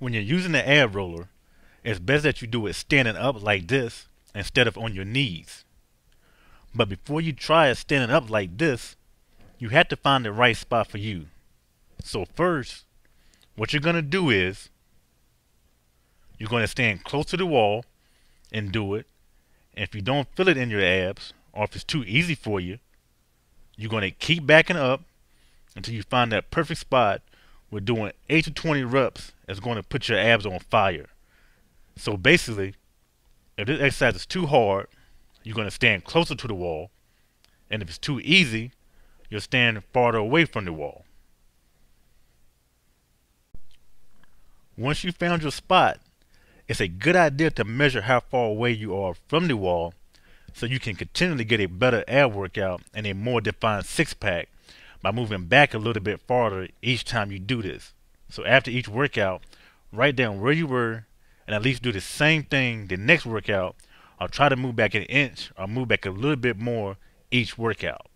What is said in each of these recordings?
When you're using the ab roller, it's best that you do it standing up like this instead of on your knees. But before you try it standing up like this, you have to find the right spot for you. So first, what you're going to do is you're going to stand close to the wall and do it. And if you don't feel it in your abs, or if it's too easy for you, you're going to keep backing up until you find that perfect spot where doing 8 to 20 reps is going to put your abs on fire. So basically, if this exercise is too hard, you're going to stand closer to the wall. And if it's too easy, you'll stand farther away from the wall. Once you found your spot, it's a good idea to measure how far away you are from the wall so you can continually get a better ab workout and a more defined six pack by moving back a little bit farther each time you do this. So after each workout, write down where you were and at least do the same thing the next workout or try to move back an inch or move back a little bit more each workout.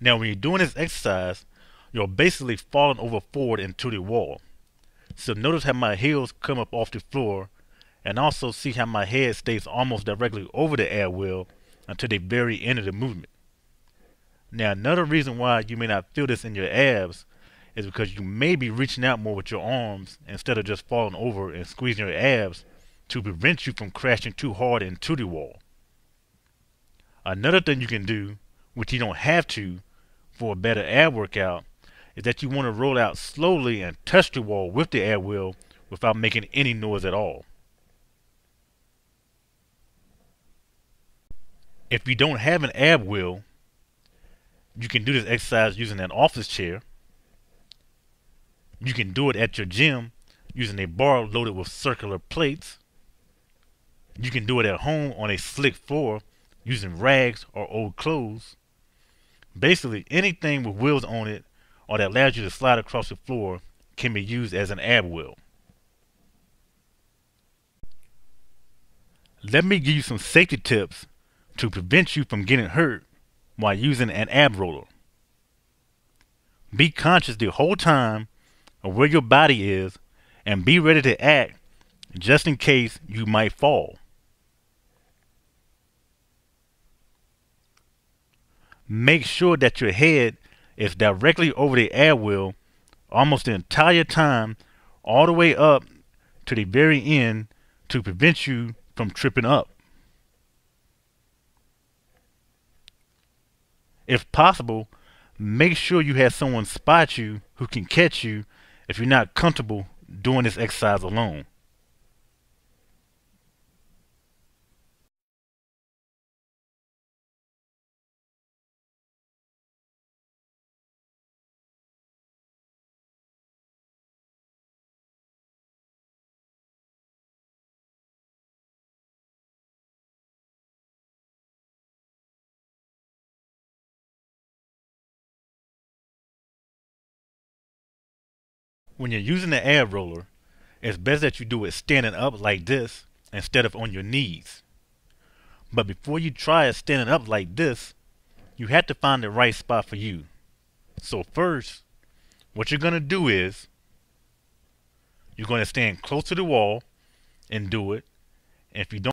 Now when you're doing this exercise, you're basically falling over forward into the wall. So notice how my heels come up off the floor and also see how my head stays almost directly over the ab wheel until the very end of the movement. Now another reason why you may not feel this in your abs is because you may be reaching out more with your arms instead of just falling over and squeezing your abs to prevent you from crashing too hard into the wall. Another thing you can do, which you don't have to for a better ab workout, is that you want to roll out slowly and touch the wall with the ab wheel without making any noise at all. If you don't have an ab wheel, you can do this exercise using an office chair. You can do it at your gym using a bar loaded with circular plates. You can do it at home on a slick floor using rags or old clothes. Basically, anything with wheels on it or that allows you to slide across the floor can be used as an ab wheel. Let me give you some safety tips to prevent you from getting hurt while using an ab roller. Be conscious the whole time of where your body is and be ready to act just in case you might fall. Make sure that your head is directly over the ab wheel almost the entire time all the way up to the very end to prevent you from tripping up. If possible, make sure you have someone spot you who can catch you if you're not comfortable doing this exercise alone. When you're using the ab roller, it's best that you do it standing up like this instead of on your knees. But before you try it standing up like this, you have to find the right spot for you. So first, what you're going to do is you're going to stand close to the wall and do it. And if you don't